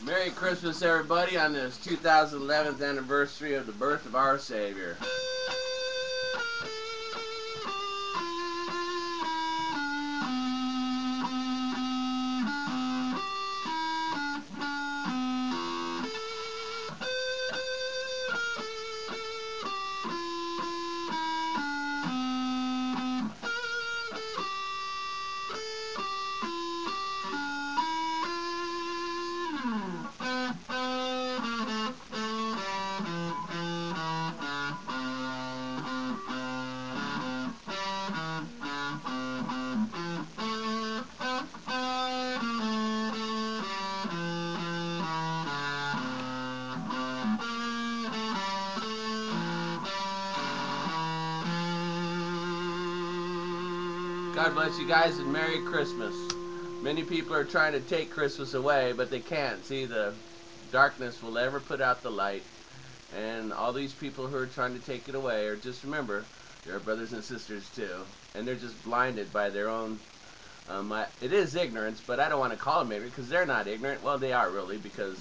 Merry Christmas, everybody, on this 2011th anniversary of the birth of our Savior. God bless you guys and Merry Christmas. Many people are trying to take Christmas away, but they can't. See, the darkness will never put out the light. And all these people who are trying to take it away are just remember, they're brothers and sisters too. And they're just blinded by their own. Um, I, it is ignorance, but I don't want to call them ignorant because they're not ignorant. Well, they are really because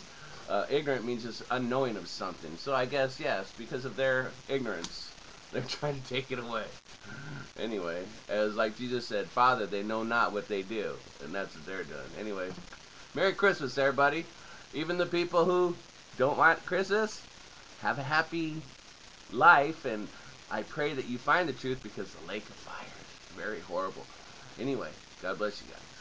uh, ignorant means just unknowing of something. So I guess, yes, because of their ignorance, they're trying to take it away anyway, as like Jesus said, Father, they know not what they do, and that's what they're doing. Anyway, Merry Christmas, everybody. Even the people who don't want Christmas, have a happy life, and I pray that you find the truth because the lake of fire is very horrible. Anyway, God bless you guys.